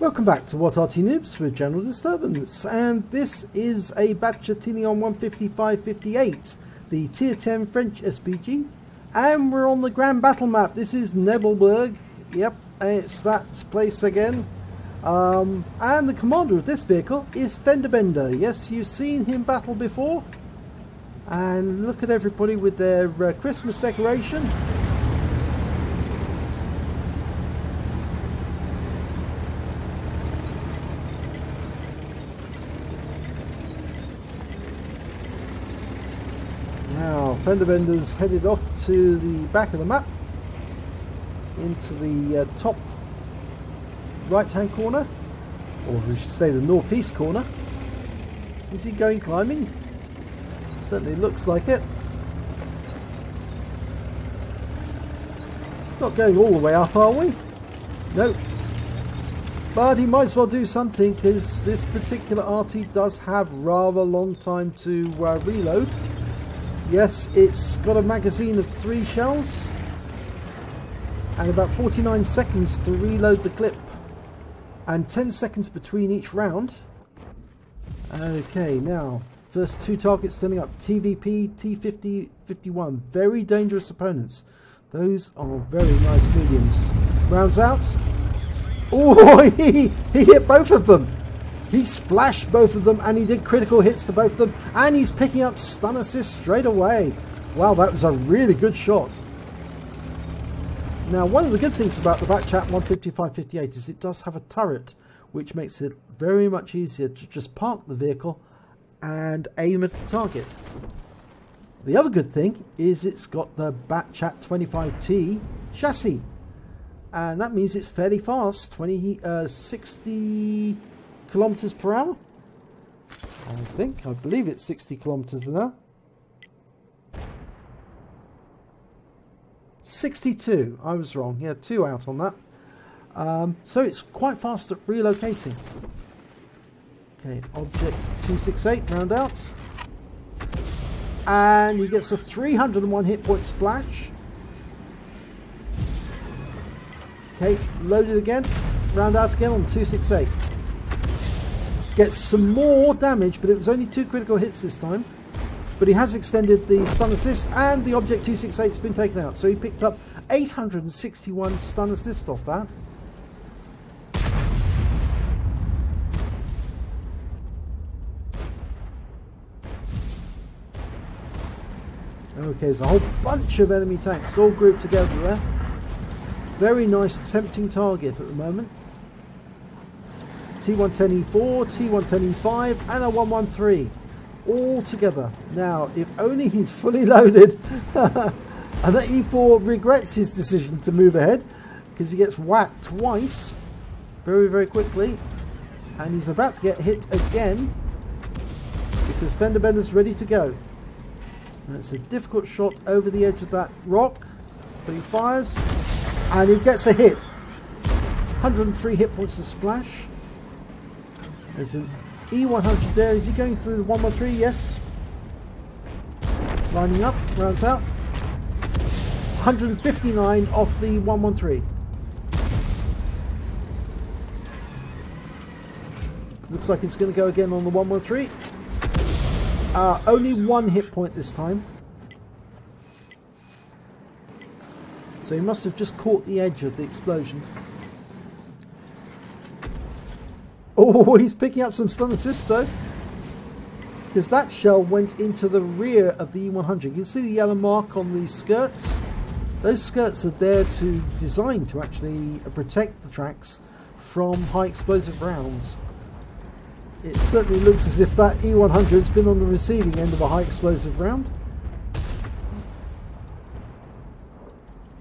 Welcome back to WOT Arty Noobs with General Disturbance and this is a Bat.-Châtillon 155-58, the tier 10 French SPG and we're on the Grand Battle map. This is Nebelburg, yep it's that place again um, and the commander of this vehicle is FendaBenda. Yes you've seen him battle before and look at everybody with their uh, Christmas decoration Now, FendaBenda's headed off to the back of the map, into the uh, top right hand corner, or we should say the northeast corner. Is he going climbing? Certainly looks like it. Not going all the way up, are we? Nope. But he might as well do something because this particular Arty does have rather long time to uh, reload. Yes, it's got a magazine of three shells and about 49 seconds to reload the clip and 10 seconds between each round. Okay, now, first two targets standing up. TVP, T50, 51. Very dangerous opponents. Those are very nice mediums. Rounds out. Oh, he, he hit both of them. He splashed both of them and he did critical hits to both of them and he's picking up stun assist straight away. Wow, that was a really good shot. Now, one of the good things about the Batchat 155-58 is it does have a turret, which makes it very much easier to just park the vehicle and aim at the target. The other good thing is it's got the Batchat 25T chassis, and that means it's fairly fast, 20, uh, 60 kilometers per hour. I think, I believe it's 60 kilometers an hour. 62, I was wrong. Yeah, two out on that. Um, so it's quite fast at relocating. Okay, objects 268, round out. And he gets a 301 hit point splash. Okay, loaded again. Round out again on 268. Gets some more damage, but it was only two critical hits this time. But he has extended the stun assist and the object 268 has been taken out. So he picked up 861 stun assist off that. Okay, there's a whole bunch of enemy tanks all grouped together there. Very nice tempting target at the moment. T110E4, T110E5 and a 113 all together. Now, if only he's fully loaded, and that E4 regrets his decision to move ahead because he gets whacked twice very, very quickly, and he's about to get hit again because FendaBenda's ready to go. And it's a difficult shot over the edge of that rock, but he fires and he gets a hit. 103 hit points to splash. There's an E100 there. Is he going through the 113? Yes. Lining up, rounds out. 159 off the 113. Looks like it's going to go again on the 113. Uh, only one hit point this time. So he must have just caught the edge of the explosion. Oh, he's picking up some stun assist though. Because that shell went into the rear of the E100. You can see the yellow mark on the skirts. Those skirts are there to design to actually protect the tracks from high explosive rounds. It certainly looks as if that E100 has been on the receiving end of a high explosive round.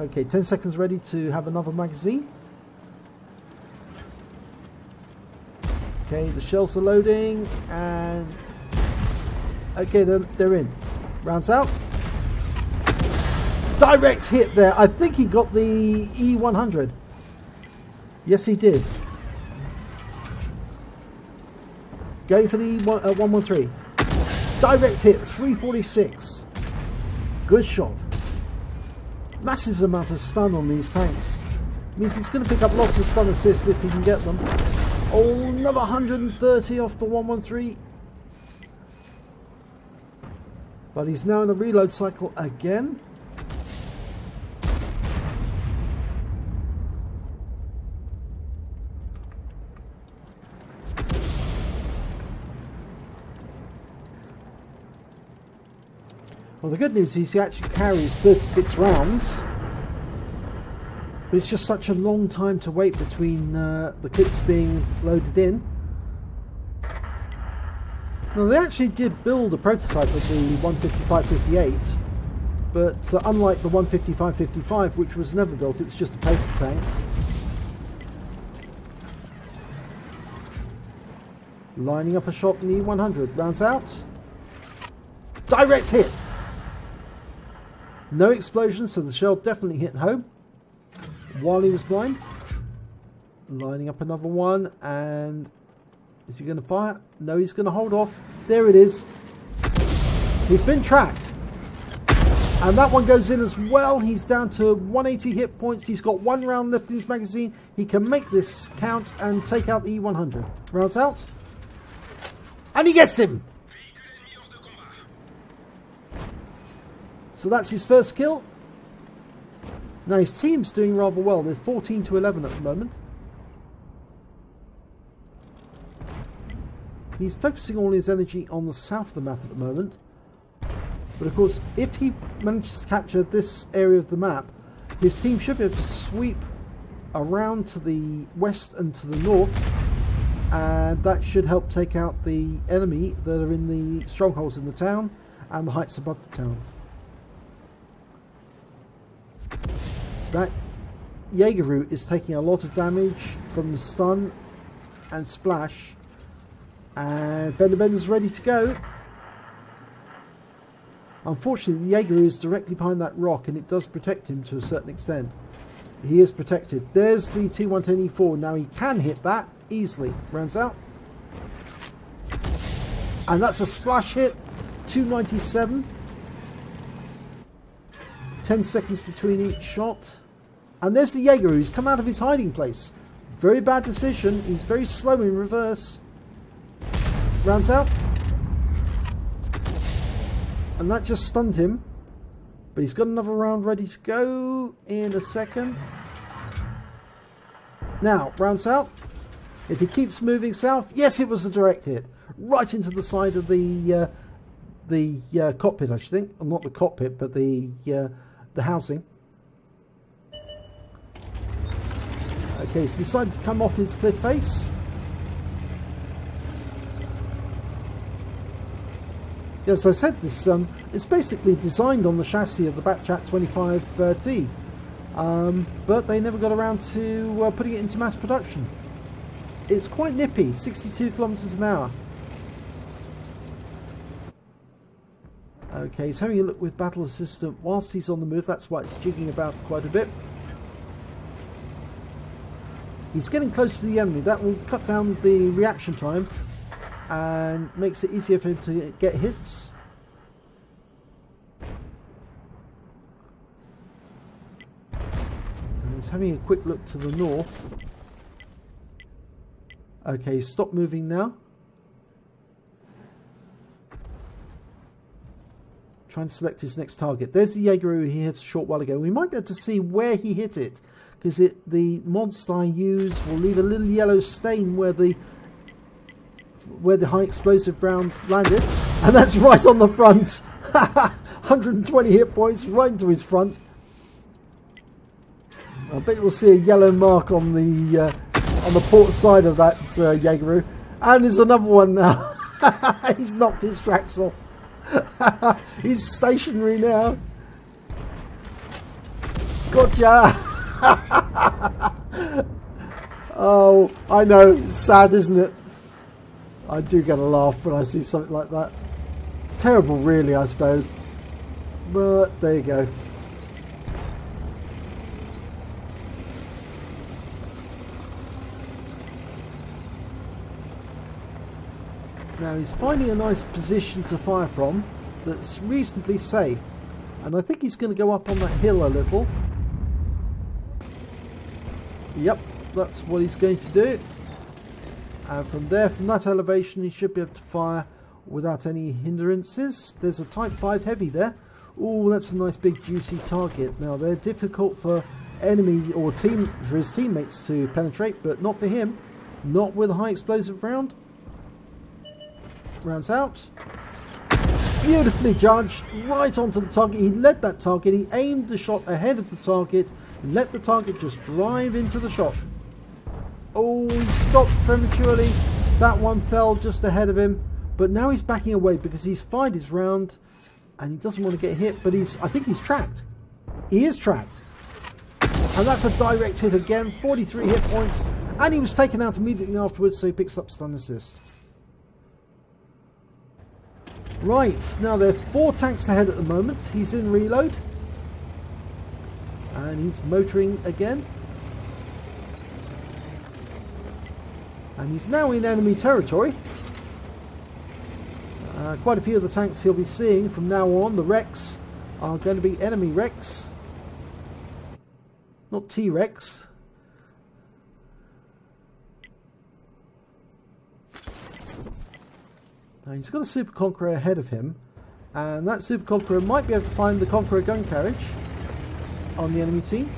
Okay, 10 seconds ready to have another magazine. Okay, the shells are loading and okay, they're, they're in. Rounds out. Direct hit there. I think he got the E100. Yes, he did. Going for the uh, 113. Direct hit, 346. Good shot. Massive amount of stun on these tanks. Means he's going to pick up lots of stun assists if he can get them. Oh, another 130 off the 113. But he's now in a reload cycle again. Well, the good news is he actually carries 36 rounds. But it's just such a long time to wait between uh, the clips being loaded in. Now, they actually did build a prototype of the 155-58, but uh, unlike the 155-55, which was never built, it was just a paper tank. Lining up a shot in the 100. Rounds out. Direct hit! No explosion, so the shell definitely hit home while he was blind. Lining up another one, and is he going to fire? No, he's going to hold off. There it is. He's been tracked. And that one goes in as well. He's down to 180 hit points. He's got one round left in his magazine. He can make this count and take out the E100. Rounds out. And he gets him. So that's his first kill. Now his team's doing rather well. There's 14 to 11 at the moment. He's focusing all his energy on the south of the map at the moment. But of course, if he manages to capture this area of the map, his team should be able to sweep around to the west and to the north and that should help take out the enemy that are in the strongholds in the town and the heights above the town. That Jaeger is taking a lot of damage from the stun and splash. And FendaBenda's ready to go. Unfortunately, Jaeger is directly behind that rock and it does protect him to a certain extent. He is protected. There's the T110E4. Now he can hit that easily. Runs out. And that's a splash hit. 297. 10 seconds between each shot. And there's the Jaeger who's come out of his hiding place. Very bad decision. He's very slow in reverse. Rounds out. And that just stunned him. But he's got another round ready to go in a second. Now, rounds out. If he keeps moving south, yes, it was a direct hit. Right into the side of the uh, the uh, cockpit, I should think. Well, not the cockpit, but the uh, the housing. Okay, he's decided to come off his cliff face. As I said, this um, it's basically designed on the chassis of the Batchat 25T, um, but they never got around to uh, putting it into mass production. It's quite nippy, 62 kilometers an hour. Okay, he's having a look with Battle Assistant whilst he's on the move. That's why it's jigging about quite a bit. He's getting close to the enemy. That will cut down the reaction time and makes it easier for him to get hits. And he's having a quick look to the north. Okay, stop moving now. Trying to select his next target. There's the Jaeger he hit a short while ago. We might be able to see where he hit it. Because it the monster I use will leave a little yellow stain where the where the high explosive round landed. And that's right on the front. 120 hit points right into his front. I bet you'll see a yellow mark on the uh, on the port side of that uh, Jaegeru. And there's another one now. He's knocked his tracks off. He's stationary now. Gotcha! oh, I know. Sad, isn't it? I do get a laugh when I see something like that. Terrible, really, I suppose. But there you go. Now he's finding a nice position to fire from that's reasonably safe. And I think he's going to go up on that hill a little. Yep, that's what he's going to do. And from there, from that elevation, he should be able to fire without any hindrances. There's a Type 5 Heavy there. Oh, that's a nice big juicy target. Now, they're difficult for enemy or team for his teammates to penetrate, but not for him. Not with a high explosive round. Rounds out. Beautifully judged, right onto the target. He led that target. He aimed the shot ahead of the target. Let the target just drive into the shot. Oh, he stopped prematurely. That one fell just ahead of him. But now he's backing away because he's fired his round and he doesn't want to get hit. But he's, I think he's tracked. He is tracked. And that's a direct hit again. 43 hit points. And he was taken out immediately afterwards, so he picks up stun assist. Right, now there are four tanks ahead at the moment. He's in reload. And he's motoring again. And he's now in enemy territory. Uh, quite a few of the tanks he'll be seeing from now on, the wrecks, are going to be enemy wrecks. Not T-Rex. Now he's got a Super Conqueror ahead of him. And that Super Conqueror might be able to find the Conqueror gun carriage on the enemy team.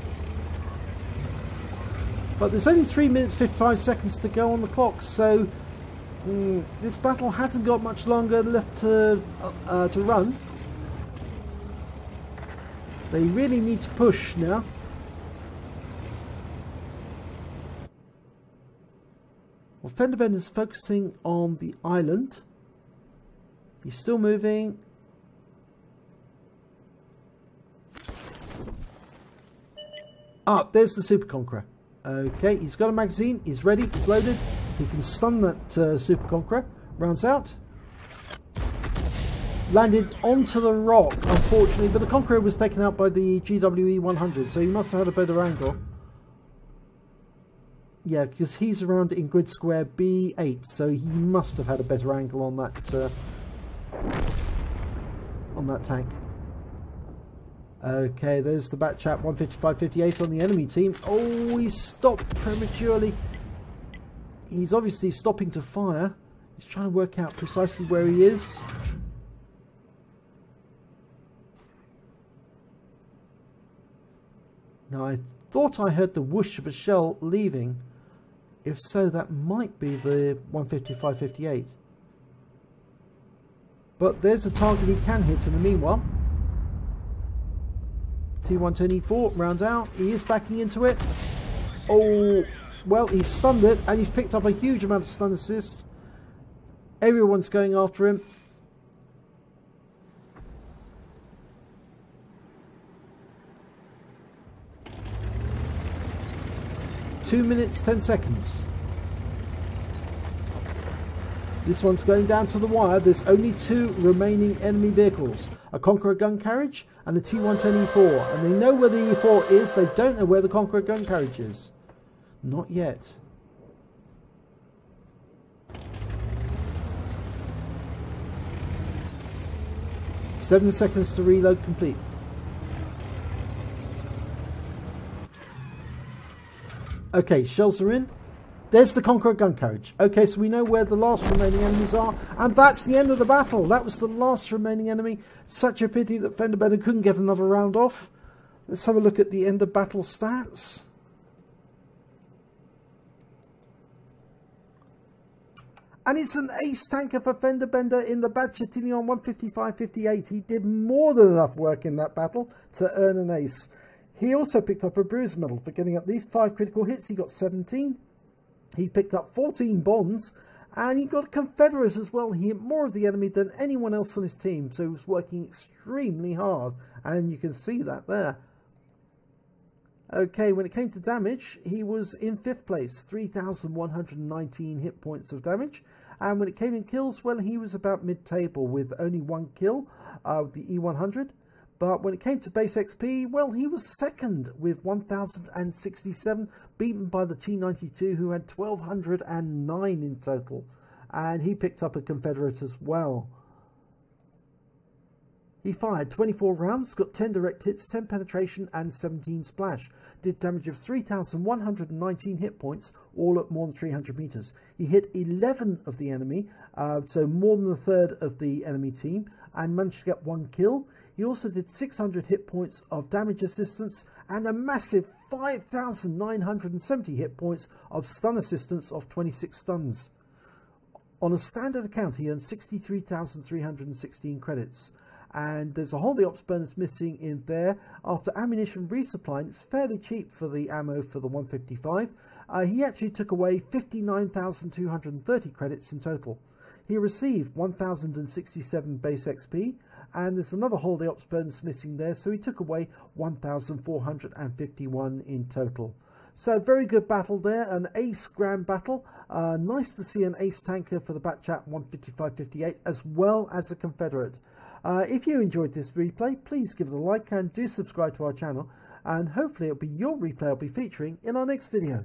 But there's only 3 minutes 55 seconds to go on the clock, so mm, this battle hasn't got much longer left to, uh, uh, to run. They really need to push now. Well, Fenderbend is focusing on the island. He's still moving. Ah, there's the Super Conqueror. Okay, he's got a magazine, he's ready, he's loaded. He can stun that uh, Super Conqueror. Rounds out. Landed onto the rock, unfortunately, but the Conqueror was taken out by the GWE 100, so he must have had a better angle. Yeah, because he's around in grid square B8, so he must have had a better angle on that uh, on that tank. Okay, there's the Batchat 155.58 on the enemy team. Oh, he stopped prematurely. He's obviously stopping to fire. He's trying to work out precisely where he is. Now, I thought I heard the whoosh of a shell leaving. If so, that might be the 155.58. But there's a target he can hit in the meanwhile. T124 rounds out. He is backing into it. Oh, well, he's stunned it and he's picked up a huge amount of stun assist. Everyone's going after him. Two minutes, ten seconds. This one's going down to the wire. There's only two remaining enemy vehicles. A Conqueror gun carriage and a T-110 E4. And they know where the E4 is. They don't know where the Conqueror gun carriage is. Not yet. Seven seconds to reload complete. Okay, shells are in. There's the Conqueror gun carriage. Okay, so we know where the last remaining enemies are, and that's the end of the battle. That was the last remaining enemy. Such a pity that FendaBenda couldn't get another round off. Let's have a look at the end of battle stats. And it's an ace tanker for FendaBenda in the Bat.-Châtillon 155.58. He did more than enough work in that battle to earn an ace. He also picked up a bruise medal for getting at least 5 critical hits. He got 17. He picked up 14 bombs and he got a Confederate as well. He hit more of the enemy than anyone else on his team, so he was working extremely hard, and you can see that there. Okay, when it came to damage, he was in fifth place, 3,119 hit points of damage. And when it came in kills, well, he was about mid-table with only one kill, uh, the E100. But when it came to base XP, well, he was second with 1,067, beaten by the T92, who had 1,209 in total. And he picked up a Confederate as well. He fired 24 rounds, got 10 direct hits, 10 penetration and 17 splash. Did damage of 3,119 hit points, all at more than 300 meters. He hit 11 of the enemy, uh, so more than a third of the enemy team, and managed to get one kill. He also did 600 hit points of damage assistance and a massive 5,970 hit points of stun assistance of 26 stuns. On a standard account, he earned 63,316 credits and there's a holy ops bonus missing in there after ammunition resupply it's fairly cheap for the ammo for the 155 uh, he actually took away 59,230 credits in total he received 1067 base XP and there's another holy ops bonus missing there so he took away 1451 in total so very good battle there, an ace grand battle. Uh, nice to see an ace tanker for the Batchat 155-58 as well as a Confederate. Uh, if you enjoyed this replay, please give it a like and do subscribe to our channel. And hopefully it'll be your replay I'll be featuring in our next video.